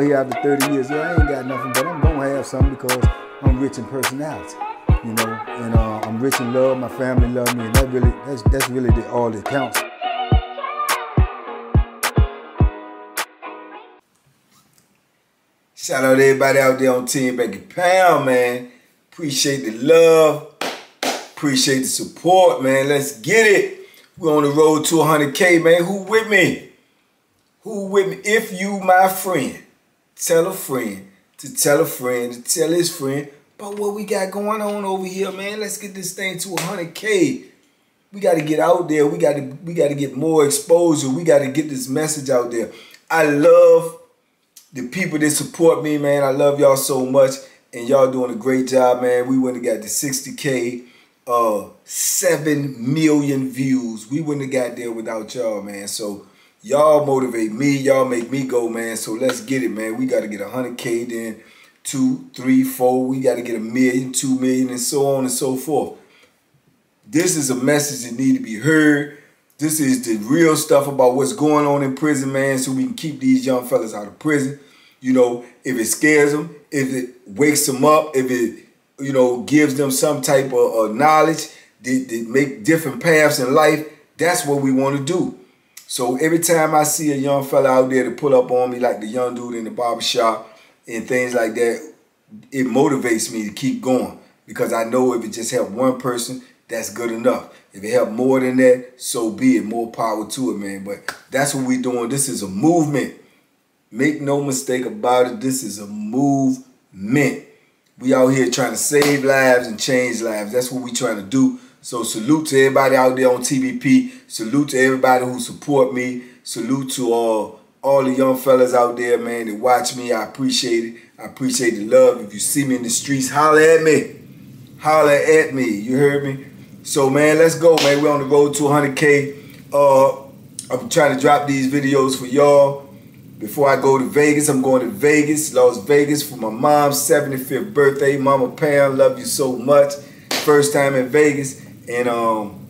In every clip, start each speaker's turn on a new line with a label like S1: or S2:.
S1: out here after 30 years. Yeah, I ain't got nothing, but I'm gonna have something because I'm rich in personality. You know, and uh, I'm rich in love. My family love me, and that really that's that's really the, all that counts.
S2: Shout out to everybody out there on Team Banky Pound, man. Appreciate the love. Appreciate the support, man. Let's get it. We're on the road to 100K, man. Who with me? Who with me? If you, my friend, tell a friend to tell a friend to tell his friend about what we got going on over here, man. Let's get this thing to 100K. We got to get out there. We got to we got to get more exposure. We got to get this message out there. I love the people that support me, man. I love y'all so much. And y'all doing a great job, man. We went and got the 60K, uh, 7 million views. We wouldn't have got there without y'all, man. So y'all motivate me. Y'all make me go, man. So let's get it, man. We got to get 100K, then two, three, four. We got to get a million, two million, and so on and so forth. This is a message that need to be heard. This is the real stuff about what's going on in prison, man, so we can keep these young fellas out of prison. You know, if it scares them, if it wakes them up, if it, you know, gives them some type of, of knowledge that, that make different paths in life, that's what we want to do. So every time I see a young fella out there to pull up on me like the young dude in the barbershop and things like that, it motivates me to keep going because I know if it just help one person, that's good enough. If it help more than that, so be it. More power to it, man. But that's what we doing. This is a movement. Make no mistake about it. This is a movement. We out here trying to save lives and change lives. That's what we trying to do. So salute to everybody out there on TBP. Salute to everybody who support me. Salute to all all the young fellas out there, man, that watch me. I appreciate it. I appreciate the love. If you see me in the streets, holler at me. Holler at me. You heard me? So, man, let's go, man. We're on the road to 100K. Uh, I'm trying to drop these videos for y'all. Before I go to Vegas, I'm going to Vegas, Las Vegas for my mom's 75th birthday. Mama Pam, love you so much. First time in Vegas, and um,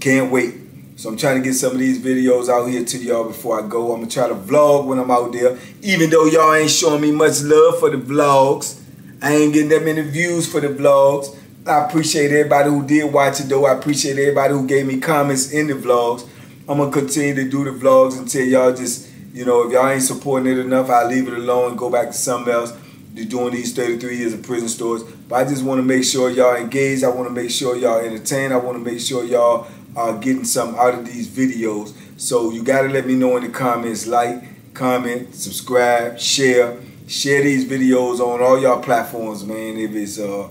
S2: can't wait. So I'm trying to get some of these videos out here to y'all before I go. I'm gonna try to vlog when I'm out there. Even though y'all ain't showing me much love for the vlogs. I ain't getting that many views for the vlogs. I appreciate everybody who did watch it though. I appreciate everybody who gave me comments in the vlogs. I'm gonna continue to do the vlogs until y'all just, you know, if y'all ain't supporting it enough, I'll leave it alone and go back to something else. Doing these 33 years of prison stories. But I just want to make sure y'all engaged. I want to make sure y'all entertained. I want to make sure y'all are getting something out of these videos. So you got to let me know in the comments. Like, comment, subscribe, share. Share these videos on all y'all platforms, man. If it's uh,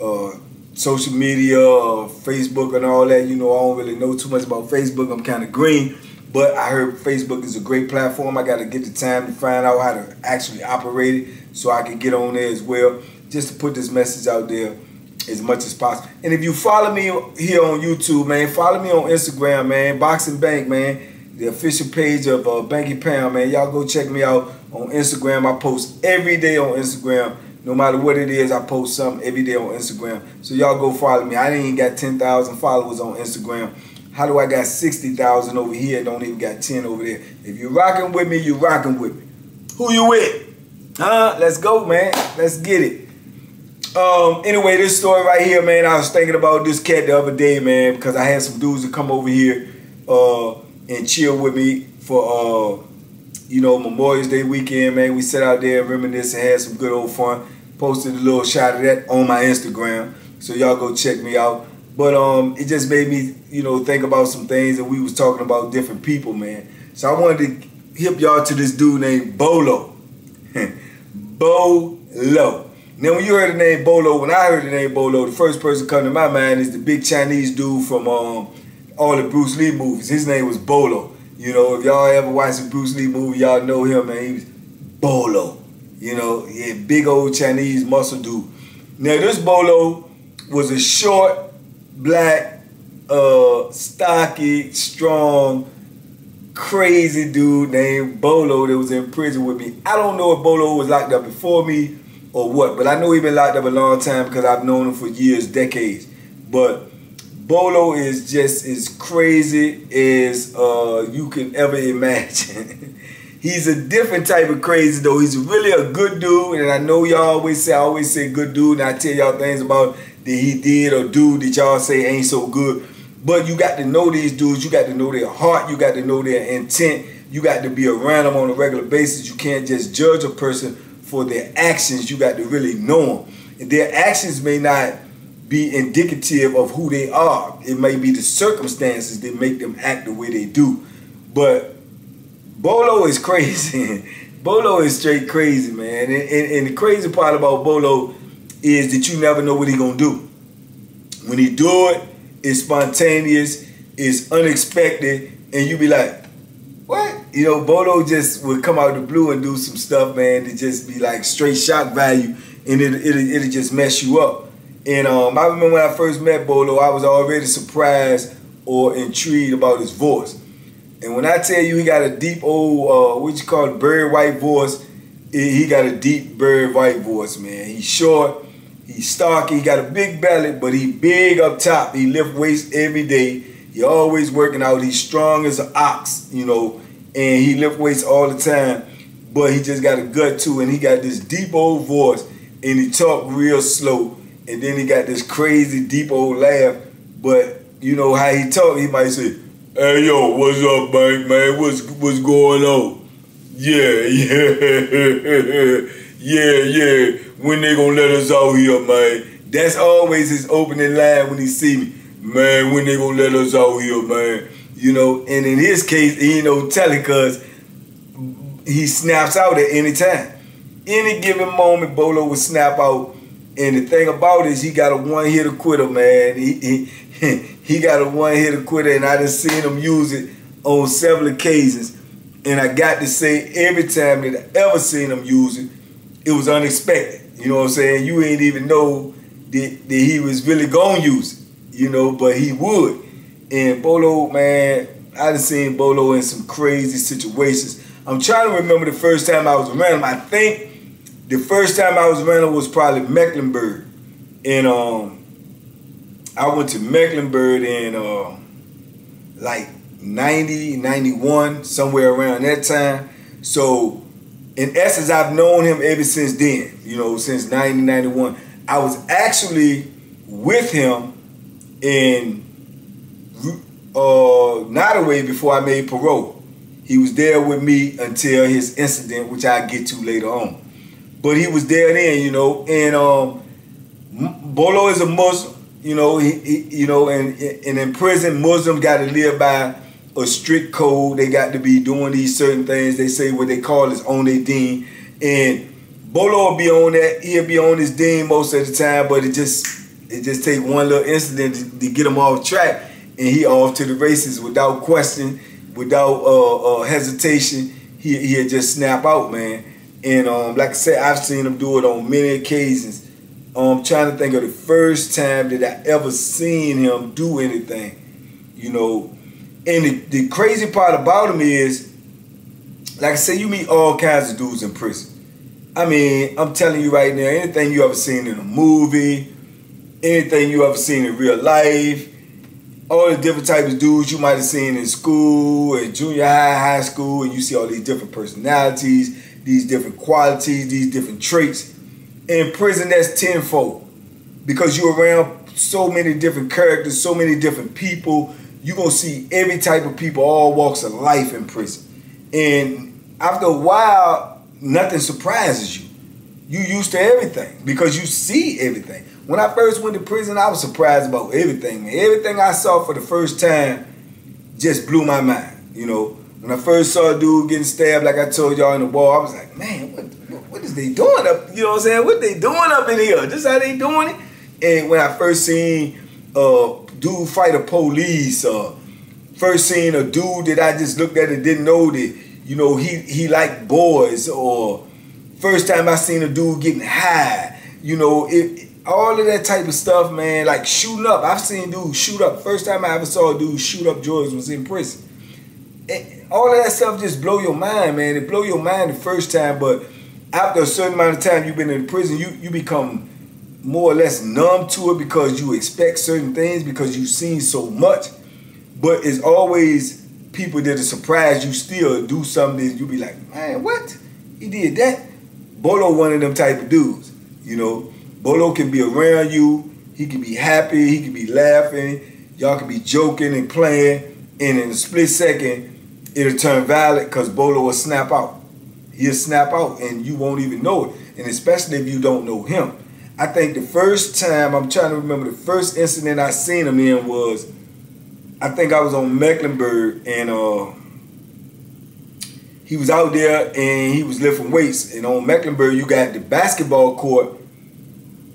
S2: uh, social media, Facebook, and all that. You know, I don't really know too much about Facebook. I'm kind of green. But I heard Facebook is a great platform. I got to get the time to find out how to actually operate it so I can get on there as well. Just to put this message out there as much as possible. And if you follow me here on YouTube, man, follow me on Instagram, man, Boxing Bank, man, the official page of uh, Banky Pound, man. Y'all go check me out on Instagram. I post every day on Instagram. No matter what it is, I post something every day on Instagram. So y'all go follow me. I ain't got 10,000 followers on Instagram. How do I got 60,000 over here don't even got 10 over there? If you rocking with me, you rocking with me. Who you with? Huh? Let's go, man. Let's get it. Um, anyway, this story right here, man, I was thinking about this cat the other day, man, because I had some dudes that come over here uh, and chill with me for, uh, you know, Memorial Day weekend, man. We sat out there and reminisce and had some good old fun. Posted a little shot of that on my Instagram, so y'all go check me out. But um, it just made me, you know, think about some things, and we was talking about different people, man. So I wanted to hip y'all to this dude named Bolo. Bolo. Now, when you heard the name Bolo, when I heard the name Bolo, the first person come to my mind is the big Chinese dude from um, all the Bruce Lee movies. His name was Bolo. You know, if y'all ever watched a Bruce Lee movie, y'all know him, man. He was Bolo. You know, yeah, big old Chinese muscle dude. Now, this Bolo was a short, black, uh, stocky, strong, crazy dude named Bolo that was in prison with me. I don't know if Bolo was locked up before me or what, but I know he been locked up a long time because I've known him for years, decades. But Bolo is just as crazy as uh, you can ever imagine. He's a different type of crazy though. He's really a good dude, and I know y'all always say I always say good dude, and I tell y'all things about that he did or do that y'all say ain't so good. But you got to know these dudes. You got to know their heart. You got to know their intent. You got to be around them on a regular basis. You can't just judge a person for their actions. You got to really know them. And their actions may not be indicative of who they are. It may be the circumstances that make them act the way they do. But Bolo is crazy. Bolo is straight crazy, man. And, and, and, the crazy part about Bolo is that you never know what he gonna do. When he do it, it's spontaneous, it's unexpected, and you be like, what? You know, Bolo just would come out the blue and do some stuff, man, to just be like straight shock value, and it, it, it'll just mess you up. And um, I remember when I first met Bolo, I was already surprised or intrigued about his voice. And when I tell you he got a deep old, uh, what you call it, Barry White voice, he got a deep Barry White voice, man. He's short, he's stocky, he got a big belly, but he big up top. He lift weights every day. He always working out. He's strong as an ox, you know, and he lift weights all the time. But he just got a gut too, and he got this deep old voice, and he talk real slow. And then he got this crazy deep old laugh. But you know how he talk, he might say, Hey yo, what's up, Bank man? What's what's going on? Yeah, yeah, yeah, yeah. When they gonna let us out here, man? That's always his opening line when he see me. Man, when they gonna let us out here, man? You know, and in his case, he ain't no telling cause he snaps out at any time. Any given moment, Bolo would snap out. And the thing about it is he got a one-hitter quitter, man. He, he he got a one hitter quitter, and I done seen him use it on several occasions. And I got to say, every time that I ever seen him use it, it was unexpected. You know what I'm saying? You ain't even know that, that he was really gonna use it, you know, but he would. And Bolo, man, I done seen Bolo in some crazy situations. I'm trying to remember the first time I was around him. I think the first time I was around him was probably Mecklenburg. And um, I went to Mecklenburg in uh, like 90, 91, somewhere around that time. So in essence, I've known him ever since then, you know, since 1991. I was actually with him in uh, Nottoway before I made parole. He was there with me until his incident, which I'll get to later on. But he was there then, you know, and um, Bolo is a Muslim. You know, he, he, you know, and, and in prison, Muslims got to live by a strict code. They got to be doing these certain things. They say what they call is on their deen. And Bolo will be on that. He'll be on his deen most of the time, but it just it just take one little incident to, to get him off track, and he off to the races without question, without uh, uh, hesitation. He he'll just snap out, man. And um, like I said, I've seen him do it on many occasions. I'm um, trying to think of the first time that I ever seen him do anything, you know. And the, the crazy part about him is, like I said, you meet all kinds of dudes in prison. I mean, I'm telling you right now, anything you ever seen in a movie, anything you ever seen in real life, all the different types of dudes you might have seen in school, in junior high, high school, and you see all these different personalities, these different qualities, these different traits in prison that's tenfold because you're around so many different characters, so many different people. You're gonna see every type of people, all walks of life in prison. And after a while, nothing surprises you. You used to everything because you see everything. When I first went to prison, I was surprised about everything. Everything I saw for the first time just blew my mind. You know, when I first saw a dude getting stabbed, like I told y'all in the wall, I was like, man, what what is they doing up? You know what I'm saying? What they doing up in here? Just how they doing it? And when I first seen uh dude fight a police, uh first seen a dude that I just looked at and didn't know that, you know, he he liked boys, or first time I seen a dude getting high, you know, it all of that type of stuff, man, like shooting up. I've seen dudes shoot up. First time I ever saw a dude shoot up George was in prison. And all of that stuff just blow your mind, man. It blow your mind the first time, but after a certain amount of time you've been in prison, you you become more or less numb to it because you expect certain things because you've seen so much. But it's always people that are surprised you still do something you'll be like, man, what? He did that? Bolo one of them type of dudes. You know, Bolo can be around you. He can be happy. He can be laughing. Y'all can be joking and playing. And in a split second, it'll turn violent because Bolo will snap out. He'll snap out and you won't even know it. And especially if you don't know him. I think the first time, I'm trying to remember the first incident I seen him in was, I think I was on Mecklenburg and uh, he was out there and he was lifting weights. And on Mecklenburg, you got the basketball court,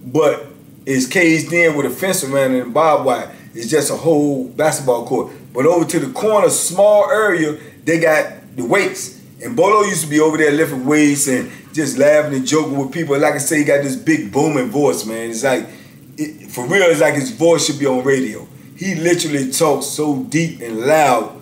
S2: but it's caged in with a fence around it and barbed wire. It's just a whole basketball court. But over to the corner, small area, they got the weights. And Bolo used to be over there lifting weights and just laughing and joking with people. Like I say, he got this big booming voice, man. It's like, it, for real, it's like his voice should be on radio. He literally talks so deep and loud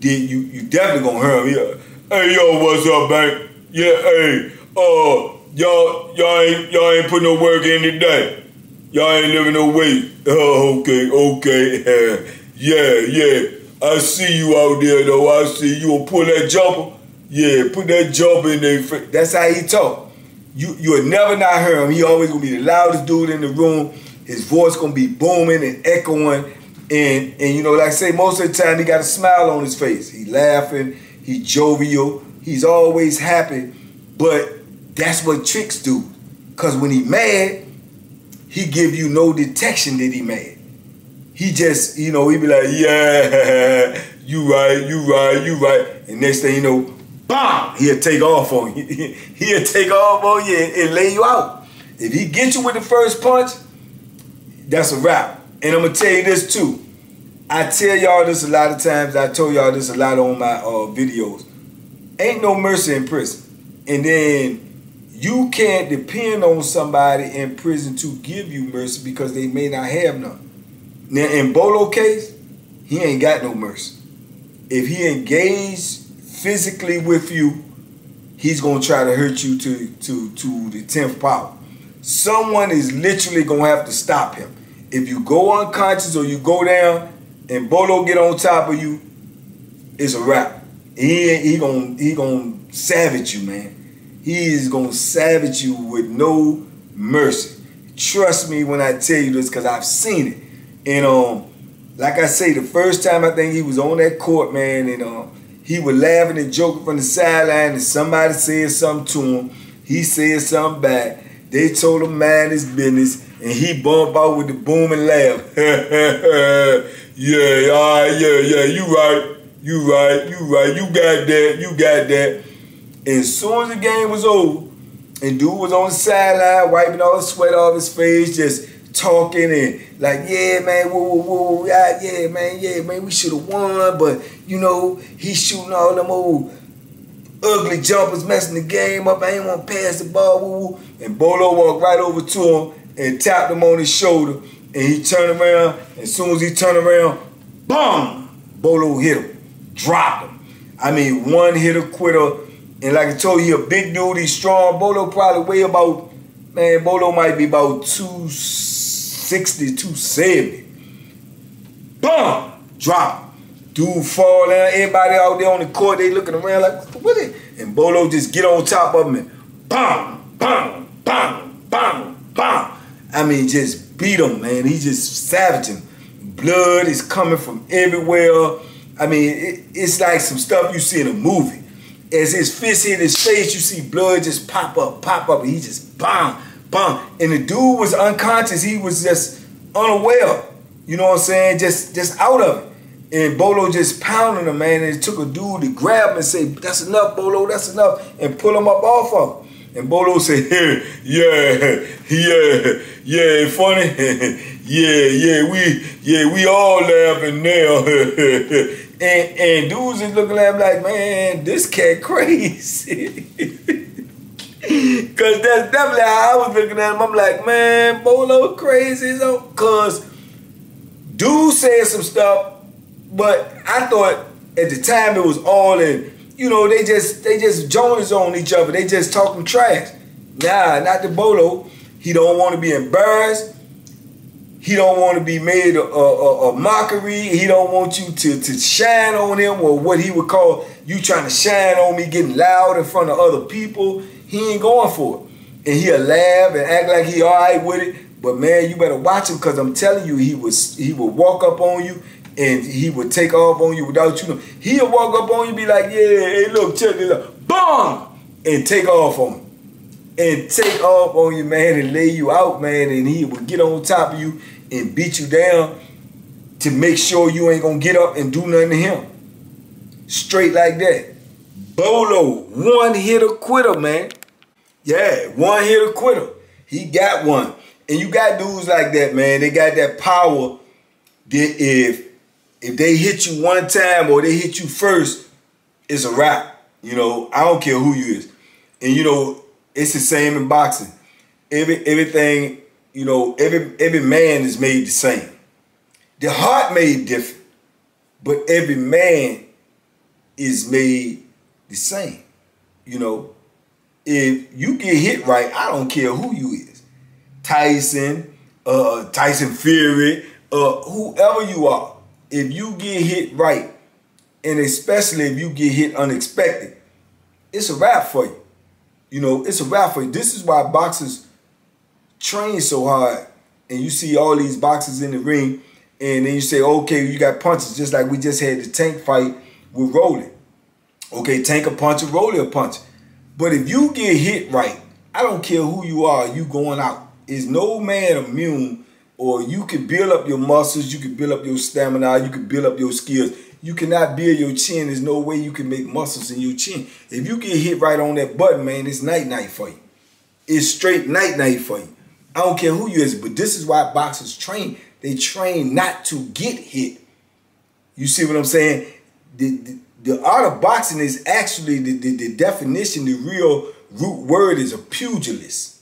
S2: that you you definitely gonna hear him. Yeah. Hey yo, what's up, man? Yeah, hey, uh, y'all y'all ain't y'all ain't put no work in today. Y'all ain't living no weight. Oh, okay, okay. yeah, yeah. I see you out there though. I see you pull that jumper. Yeah, put that jumper in there. That's how he talk. You you'll never not hear him. He always gonna be the loudest dude in the room. His voice gonna be booming and echoing. And and you know, like I say, most of the time he got a smile on his face. He laughing, he jovial, he's always happy. But that's what tricks do. Cause when he mad, he give you no detection that he mad. He just, you know, he be like, yeah, you right, you right, you right. And next thing you know, bam, he'll take off on you. he'll take off on you and, and lay you out. If he gets you with the first punch, that's a wrap. And I'm gonna tell you this too. I tell y'all this a lot of times. I told y'all this a lot on my uh, videos. Ain't no mercy in prison. And then you can't depend on somebody in prison to give you mercy because they may not have none. Now in Bolo case, he ain't got no mercy. If he engaged physically with you, he's gonna try to hurt you to to to the tenth power. Someone is literally gonna have to stop him. If you go unconscious or you go down and Bolo get on top of you, it's a wrap. He he gonna he gonna savage you, man. He is gonna savage you with no mercy. Trust me when I tell you this, cause I've seen it. And um, like I say, the first time I think he was on that court, man, and um, he was laughing and joking from the sideline, and somebody said something to him. He said something back. They told him mind his business, and he bumped out with the booming laugh. yeah, right, yeah, yeah, you right, you right, you right, you got that, you got that. And as soon as the game was over, and dude was on the sideline wiping all the sweat off his face, just talking and like, yeah, man, whoa, whoa, whoa, yeah, yeah, man, yeah, man, we should have won, but you know, he's shooting all them old ugly jumpers, messing the game up. I ain't want to pass the ball, woo, woo. And Bolo walked right over to him and tapped him on his shoulder, and he turned around. As soon as he turned around, boom, Bolo hit him, dropped him. I mean, one hitter quitter. And like I told you, a big dude, he's strong. Bolo probably weigh about, man, Bolo might be about 260, 270. Boom, drop. Dude fall down, everybody out there on the court, they looking around like, what it? And Bolo just get on top of him and boom, boom, boom, boom, bam. I mean, just beat him, man. He just savage him. Blood is coming from everywhere. I mean, it, it's like some stuff you see in a movie. As his fist hit his face, you see blood just pop up, pop up, and he just bam, bam. And the dude was unconscious. He was just unaware. You know what I'm saying? Just, just out of it. And Bolo just pounding him, man. And it took a dude to grab him and say, that's enough, Bolo, that's enough. And pull him up off of him. And Bolo said, yeah, yeah, yeah, funny. yeah, yeah, we, yeah, we all laughing now. and, and dudes is looking at him like, man, this cat crazy. Cause that's definitely how I was looking at him. I'm like, man, Bolo crazy. so Cause dude said some stuff but I thought at the time it was all in, you know, they just they just Jones on each other. They just talking trash. Nah, not the Bolo. He don't want to be embarrassed. He don't want to be made a, a, a, mockery. He don't want you to, to shine on him or what he would call you trying to shine on me, getting loud in front of other people. He ain't going for it. And he'll laugh and act like he all right with it. But man, you better watch him because I'm telling you, he was he would walk up on you and he would take off on you without you know. He'll walk up on you, be like, yeah, hey, look, check this out. Boom! And take off on you. And take off on you, man, and lay you out, man, and he would get on top of you and beat you down to make sure you ain't gonna get up and do nothing to him. Straight like that. Bolo, one hitter quitter, man. Yeah, one hitter quitter. He got one. And you got dudes like that, man. They got that power that if if they hit you one time or they hit you first, it's a wrap. You know, I don't care who you is. And you know, it's the same in boxing. Every everything you know, every every man is made the same. The heart made different, but every man is made the same. You know, if you get hit right, I don't care who you is. Tyson, uh, Tyson Fury, uh, whoever you are, if you get hit right, and especially if you get hit unexpected, it's a wrap for you. You know, it's a wrap for you. This is why boxers train so hard and you see all these boxes in the ring and then you say, okay, you got punches, just like we just had the tank fight with Rolly. Okay, tank a punch, Rolly a punch. But if you get hit right, I don't care who you are, you going out. Is no man immune, or you can build up your muscles, you can build up your stamina, you can build up your skills. You cannot build your chin. There's no way you can make muscles in your chin. If you get hit right on that button, man, it's night night for you. It's straight night night for you. I don't care who you is, but this is why boxers train. They train not to get hit. You see what I'm saying? The, the, the art of boxing is actually the, the, the definition, the real root word is a pugilist.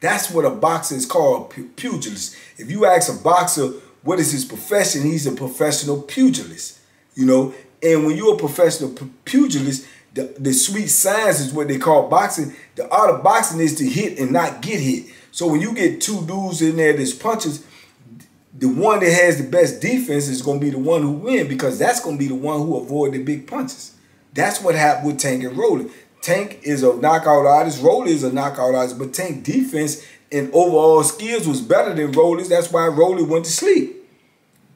S2: That's what a boxer is called, pugilist. If you ask a boxer what is his profession, he's a professional pugilist. You know, and when you're a professional pugilist, the, the sweet science is what they call boxing. The art of boxing is to hit and not get hit. So when you get two dudes in there that's punches, the one that has the best defense is going to be the one who win because that's going to be the one who avoid the big punches. That's what happened with Tank and Rolly. Tank is a knockout artist. Rolly is a knockout artist. But Tank defense and overall skills was better than Rolly's. That's why Rolly went to sleep.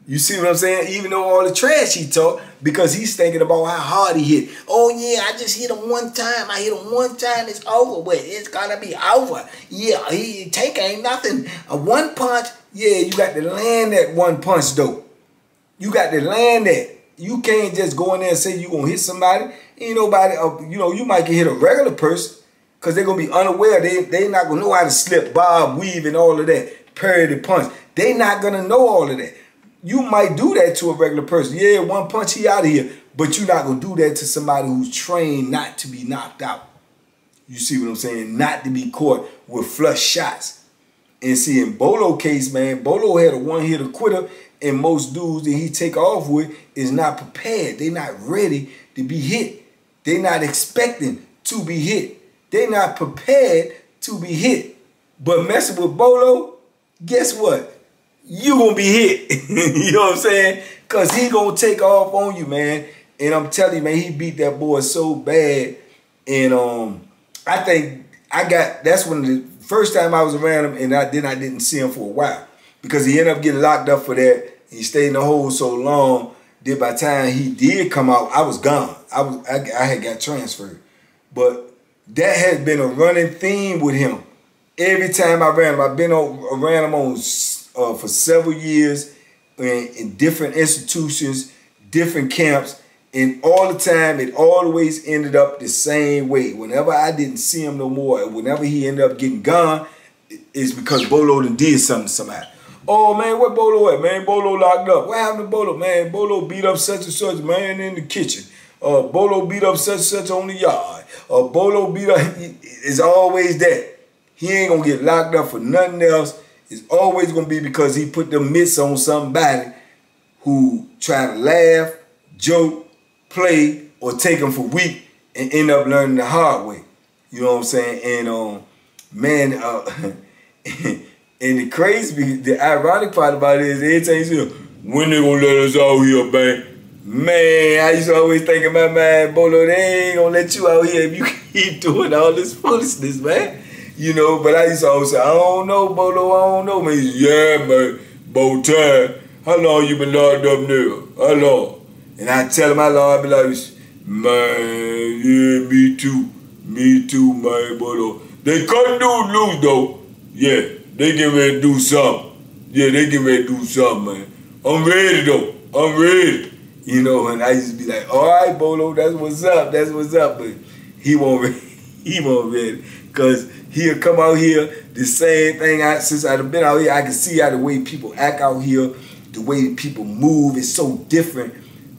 S2: You see what I'm saying? Even though all the trash he talked, because he's thinking about how hard he hit. Oh yeah, I just hit him one time. I hit him one time. It's over with. It's gotta be over. Yeah, he take ain't nothing. A one punch. Yeah, you got to land that one punch though. You got to land that. You can't just go in there and say you gonna hit somebody. Ain't nobody. Uh, you know, you might get hit a regular person because they're gonna be unaware. They they not gonna know how to slip, bob, weave, and all of that. Parry the punch. They not gonna know all of that you might do that to a regular person. Yeah, one punch, he out of here. But you're not to do that to somebody who's trained not to be knocked out. You see what I'm saying? Not to be caught with flush shots. And see, in Bolo case, man, Bolo had a one-hitter quitter, and most dudes that he take off with is not prepared. They're not ready to be hit. They're not expecting to be hit. They're not prepared to be hit. But messing with Bolo, guess what? you gonna be hit. you know what I'm saying? Cause he gonna take off on you, man. And I'm telling you, man, he beat that boy so bad. And um, I think I got that's when the first time I was around him, and I then I didn't see him for a while because he ended up getting locked up for that. He stayed in the hole so long. That by the time he did come out, I was gone. I was I, I had got transferred, but that has been a running theme with him. Every time I ran him, I've been around him on uh, for several years in, in different institutions, different camps, and all the time it always ended up the same way. Whenever I didn't see him no more, whenever he ended up getting gone, it's because Bolo done did something to somebody. Oh man, where Bolo at? Man, Bolo locked up. What happened to Bolo? Man, Bolo beat up such and such man in the kitchen. Uh, Bolo beat up such and such on the yard. Uh, Bolo beat up. It's always that. He ain't gonna get locked up for nothing else it's always to be because he put the mitts on somebody who try to laugh, joke, play, or take him for weak and end up learning the hard way. You know what I'm saying? And um, man, uh, and the crazy, the ironic part about it is every time you see when they gonna let us out here, man? Man, I used to always think in my mind, Bolo, they ain't gonna let you out here if you keep doing all this foolishness, man. You know, but I used to always say, I don't know, Bolo, I don't know. Man, yeah, man, tie. How long you been locked up there? How long? And I tell my be like, man, yeah, me too. Me too, man, Bolo. They couldn't do loose though. Yeah, they get ready to do something. Yeah, they get ready to do something, man. I'm ready though. I'm ready. You know, and I used to be like, all right, Bolo, that's what's up. That's what's up. But he won't ready. He won't ready. Cause he'll come out here, the same thing I since I've been out here, I can see how the way people act out here, the way people move is so different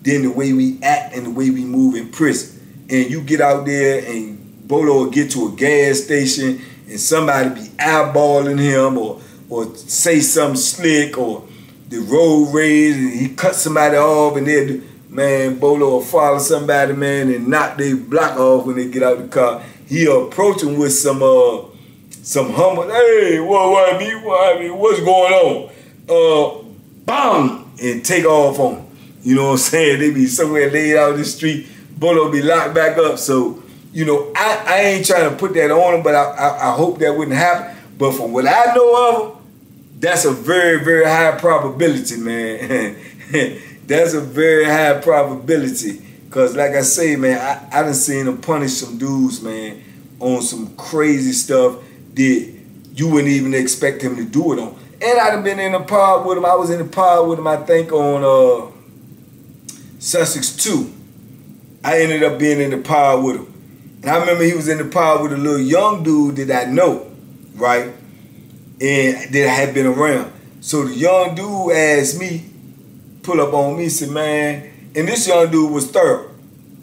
S2: than the way we act and the way we move in prison. And you get out there and Bolo will get to a gas station and somebody be eyeballing him or or say something slick or the road rage and he cut somebody off and then man Bolo will follow somebody man and knock their block off when they get out the car. He'll approach him with some uh some humble hey what what mean what what's going on? Uh bam and take off on him. You know what I'm saying? They be somewhere laid out in the street, Bolo be locked back up. So, you know, I, I ain't trying to put that on him, but I, I, I hope that wouldn't happen. But from what I know of him, that's a very, very high probability, man. that's a very high probability. Cause like I say, man, I, I done seen him punish some dudes, man, on some crazy stuff that you wouldn't even expect him to do it on. And I'd have been in a pod with him. I was in a pod with him, I think, on uh, Sussex 2. I ended up being in the pod with him. And I remember he was in the pod with a little young dude that I know, right? And that I had been around. So the young dude asked me, pull up on me, said, man, and this young dude was thorough.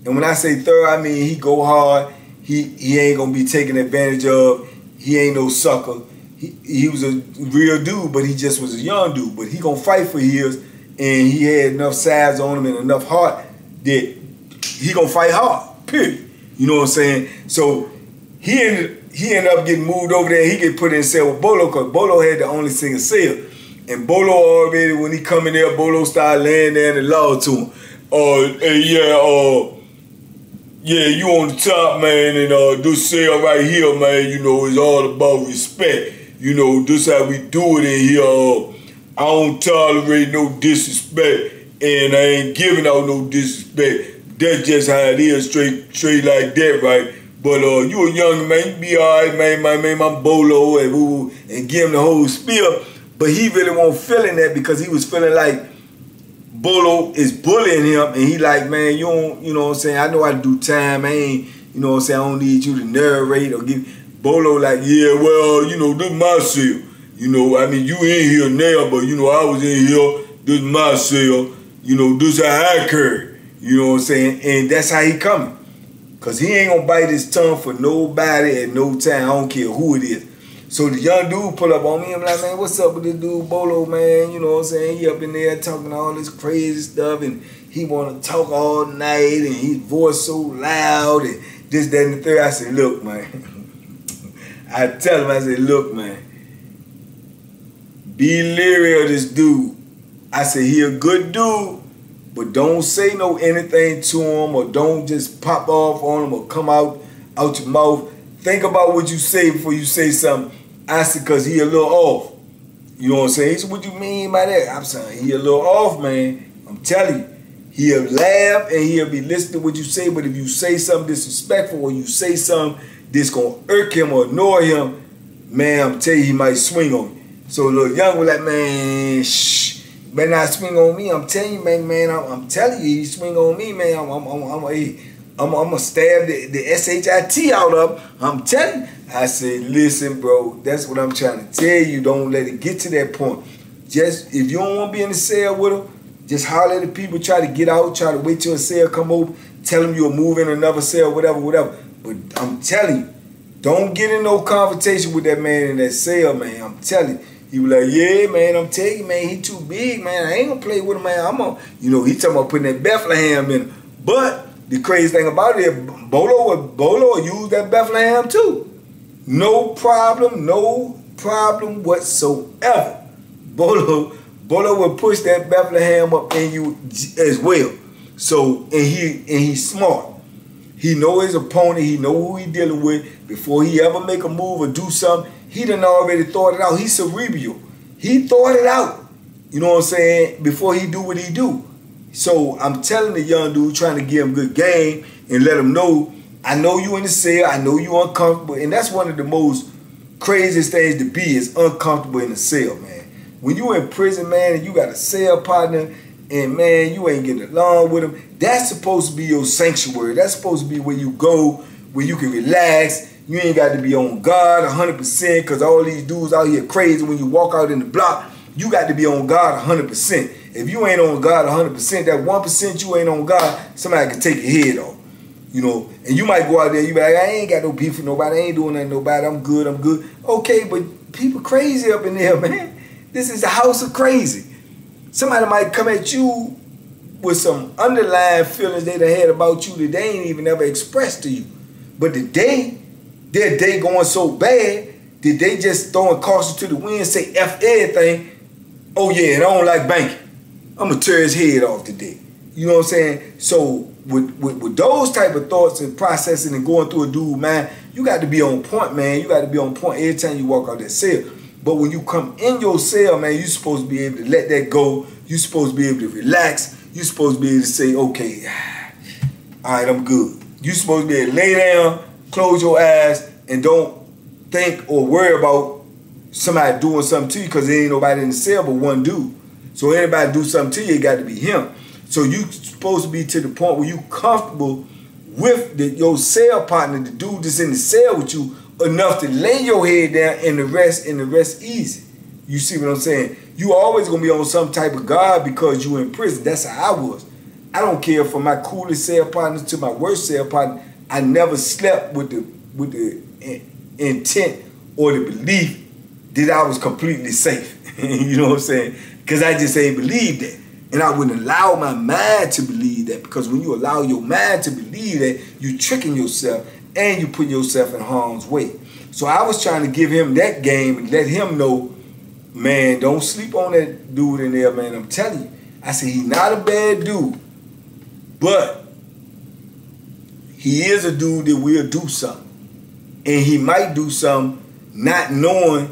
S2: And when I say thorough, I mean he go hard. He he ain't gonna be taken advantage of. He ain't no sucker. He, he was a real dude, but he just was a young dude. But he gonna fight for years, and he had enough size on him and enough heart that he gonna fight hard. Period. You know what I'm saying? So he ended he ended up getting moved over there. He get put in cell with Bolo because Bolo had the only single cell. And Bolo already, when he come in there, Bolo started laying there and law to him. Uh, hey, yeah, uh, yeah, you on the top, man, and uh, this cell right here, man, you know, is all about respect. You know, this how we do it in here. Uh, I don't tolerate no disrespect, and I ain't giving out no disrespect. That's just how it is, straight, straight like that, right? But uh, you a young man, be all right, man, my man, my bolo, and ooh, and give him the whole spiel. But he really won't feeling that because he was feeling like Bolo is bullying him, and he like, man, you don't, you know what I'm saying? I know I do time, I ain't, you know what I'm saying? I don't need you to narrate or give. Bolo like, yeah, well, you know, this my cell. You know, I mean, you in here now, but you know, I was in here. This my cell. You know, this how I carry. You know what I'm saying? And that's how he coming. Cause he ain't gonna bite his tongue for nobody at no time. I don't care who it is. So the young dude pull up on me. I'm like, man, what's up with this dude, Bolo, man? You know what I'm saying? He up in there talking all this crazy stuff, and he want to talk all night, and his voice so loud, and this, that, and the third. I said, look, man. I tell him, I said, look, man. Be leery of this dude. I said, he a good dude, but don't say no anything to him, or don't just pop off on him, or come out out your mouth. Think about what you say before you say something. I said, because he a little off. You know what I'm saying? He said, what you mean by that? I'm saying, he a little off, man. I'm telling you. He'll laugh and he'll be listening to what you say, but if you say something disrespectful or you say something that's going to irk him or annoy him, man, I'm telling you, he might swing on you. So little young was like, man, shh, better not swing on me. I'm telling you, man, man, I'm, I'm telling you, he swing on me, man. I'm, I'm, I'm, I'm, I'm, I'm, gonna stab the, the S-H-I-T out of him. I'm telling you. I said, listen, bro, that's what I'm trying to tell you. Don't let it get to that point. Just, if you don't want to be in the cell with them, just holler at the people, try to get out, try to wait till a cell come over, tell them you'll move in another cell, whatever, whatever. But I'm telling you, don't get in no confrontation with that man in that cell, man. I'm telling you. He was like, yeah, man, I'm telling you, man, he too big, man. I ain't gonna play with him, man. I'm gonna, you know, he talking about putting that Bethlehem in. But the crazy thing about it, Bolo would Bolo use that Bethlehem too. No problem, no problem whatsoever. Bolo, Bolo would push that Bethlehem up in you as well. So and he and he's smart. He know his opponent. He know who he dealing with before he ever make a move or do something. He done already thought it out. He's cerebral. He thought it out. You know what I'm saying? Before he do what he do. So I'm telling the young dude, trying to give him good game and let him know, I know you in the cell. I know you uncomfortable. And that's one of the most craziest things to be is uncomfortable in the cell, man. When you in prison, man, and you got a cell partner and man, you ain't getting along with them. That's supposed to be your sanctuary. That's supposed to be where you go, where you can relax. You ain't got to be on God 100% because all these dudes out here crazy when you walk out in the block. You got to be on God 100%. If you ain't on God 100%, that 1% you ain't on God, somebody can take your head off. You know, and you might go out there, you be like, I ain't got no beef with nobody, I ain't doing nothing nobody, I'm good, I'm good. Okay, but people crazy up in there, man. This is the house of crazy. Somebody might come at you with some underlying feelings they done had about you that they ain't even ever expressed to you. But the day, their day going so bad, did they just throwing caution to the wind, say F everything? Oh yeah, I don't like banking. I'm gonna tear his head off today. You know what I'm saying? So with, with, with those type of thoughts and processing and going through a dude, man, you got to be on point, man. You got to be on point every time you walk out that cell. But when you come in your cell, man, you're supposed to be able to let that go. You're supposed to be able to relax. You're supposed to be able to say, okay, all right, I'm good. You're supposed to be able to lay down, close your eyes, and don't think or worry about somebody doing something to you because there ain't nobody in the cell but one dude. So anybody do something to you, it got to be him. So you supposed to be to the point where you comfortable with the, your cell partner, the dude that's in the cell with you, enough to lay your head down and the rest and the rest easy. You see what I'm saying? You always gonna be on some type of guard because you in prison. That's how I was. I don't care for my coolest cell partner to my worst cell partner. I never slept with the with the intent or the belief that I was completely safe. you know what I'm saying? Because I just ain't believe that. And I wouldn't allow my mind to believe that because when you allow your mind to believe that, you're tricking yourself and you put yourself in harm's way. So I was trying to give him that game and let him know, man, don't sleep on that dude in there, man. I'm telling you. I said, he's not a bad dude, but he is a dude that will do something. And he might do something not knowing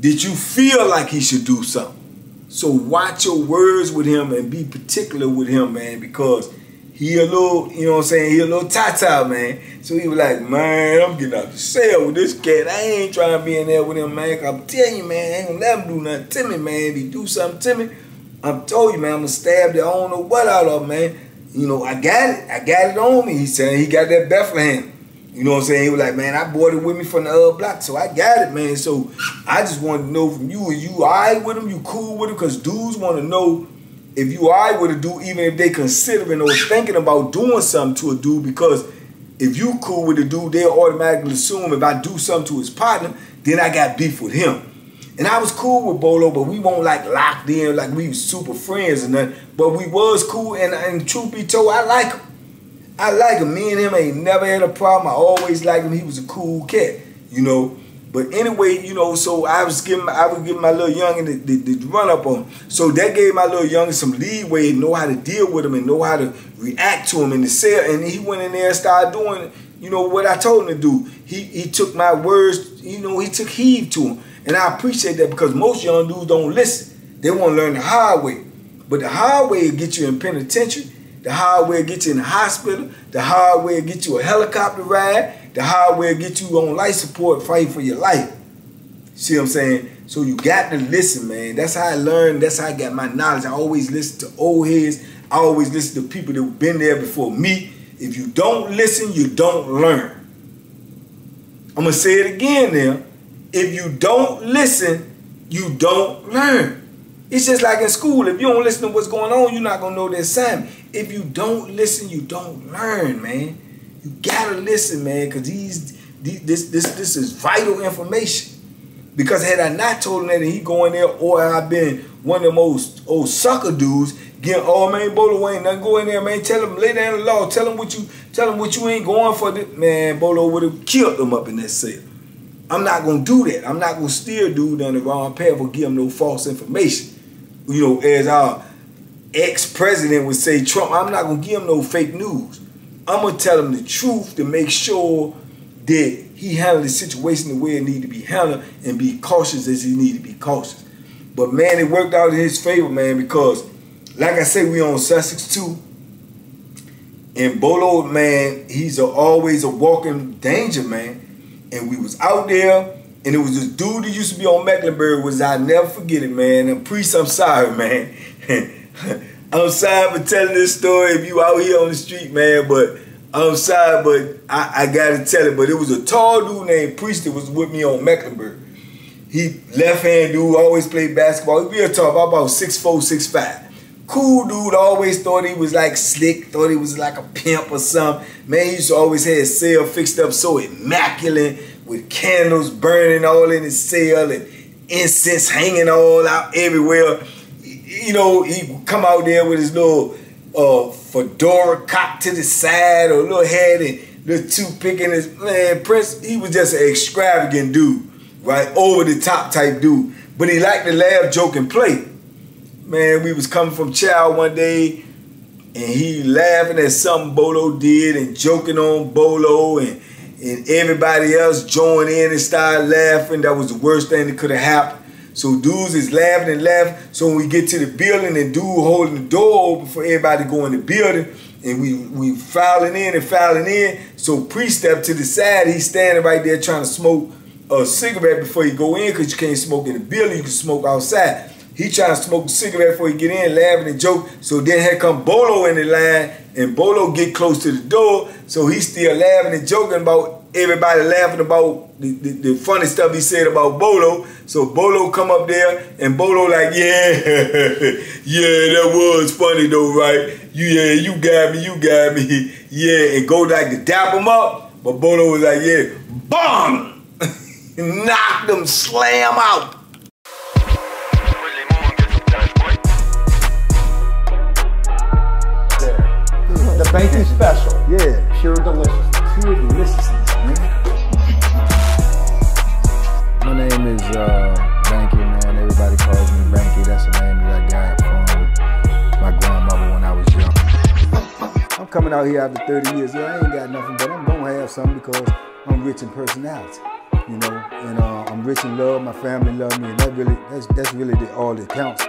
S2: that you feel like he should do something. So watch your words with him and be particular with him, man, because he a little, you know what I'm saying, he a little tata, man. So he was like, man, I'm getting out the cell with this cat. I ain't trying to be in there with him, man. I'm telling you, man, I ain't gonna let him do nothing to me, man. If he do something to me, I'm told you, man, I'm gonna stab the know what out of him, man. You know, I got it. I got it on me. He said he got that Bethlehem. You know what I'm saying? He was like, man, I bought it with me from the other block, so I got it, man. So I just want to know from you, are you all right with him? You cool with him? Because dudes want to know if you I with a dude, even if they considering or thinking about doing something to a dude, because if you cool with a dude, they'll automatically assume if I do something to his partner, then I got beef with him. And I was cool with Bolo, but we won't like locked in like we super friends and nothing. But we was cool, and, and truth be told, I like him. I like him. Me and him ain't never had a problem. I always liked him. He was a cool cat, you know. But anyway, you know, so I was giving I was giving my little youngin the, the, the, run up on. Him. So that gave my little youngin some leeway, know how to deal with him and know how to react to him in the cell. And he went in there and started doing, you know, what I told him to do. He he took my words, you know, he took heed to him. And I appreciate that because most young dudes don't listen. They want to learn the hard way. But the hard way get you in penitentiary. The hard way get you in the hospital. The hard way get you a helicopter ride. The hard way get you on life support fighting for your life. See what I'm saying? So you got to listen, man. That's how I learned. That's how I got my knowledge. I always listen to old heads. I always listen to people that have been there before me. If you don't listen, you don't learn. I'm going to say it again now. If you don't listen, you don't learn. It's just like in school. If you don't listen to what's going on, you're not going to know the assignment. If you don't listen, you don't learn, man. You gotta listen, man, because these, these this this this is vital information. Because had I not told him that he going there, or I've been one of the most old sucker dudes, getting oh man, Bolo ain't nothing go in there, man. Tell him lay down the law. Tell him what you tell him what you ain't going for. This. Man, Bolo would have killed him up in that cell. I'm not gonna do that. I'm not gonna steer dude on the wrong path or give him no false information. You know, as our ex-president would say, Trump, I'm not gonna give him no fake news. I'm gonna tell him the truth to make sure that he handled the situation the way it needed to be handled and be cautious as he need to be cautious. But man, it worked out in his favor, man, because like I say, we on Sussex too. And Bolo, man, he's a, always a walking danger, man. And we was out there, and it was this dude that used to be on Mecklenburg, was I never forget it, man. And priest, I'm sorry, man. I'm sorry for telling this story if you out here on the street, man, but I'm sorry, but I, I gotta tell it. But it was a tall dude named Priest that was with me on Mecklenburg. He left hand dude, always played basketball. We were talking about six four, six five cool dude. Always thought he was like slick. Thought he was like a pimp or something. Man, he used to always have his cell fixed up so immaculate with candles burning all in his cell and incense hanging all out everywhere. You know, he would come out there with his little uh, fedora cocked to the side or little head and little toothpick in his man. Prince, he was just an extravagant dude, right? Over the top type dude. But he liked to laugh, joke, and play man, we was coming from chow one day and he laughing at something Bolo did and joking on Bolo and and everybody else joined in and started laughing. That was the worst thing that could have happened. So dudes is laughing and laughing. So when we get to the building and dude holding the door open for everybody to go in the building, and we we filing in and filing in. So pre step to the side, he's standing right there trying to smoke a cigarette before you go in because you can't smoke in the building, you can smoke outside. He trying to smoke a cigarette before he get in, laughing and joke. So then here come Bolo in the line, and Bolo get close to the door, so he still laughing and joking about everybody laughing about the, the, the, funny stuff he said about Bolo. So Bolo come up there, and Bolo like, yeah, yeah, that was funny though, right? You, yeah, you got me, you got me, yeah, and go like to dap him up, but Bolo was like, yeah, bomb, knock him, slam out.
S3: Bacon special.
S1: Yeah.
S3: Pure delicious.
S1: Pure deliciousness, man. My name is uh, Banky, man. Everybody calls me Banky. That's the name that I got from my grandmother when I was young. I'm coming out here after 30 years. Yeah, I ain't got nothing, but I'm gonna have something because I'm rich in personality. You know, and uh, I'm rich in love. My family love me, and that really, that's that's really the, all that counts.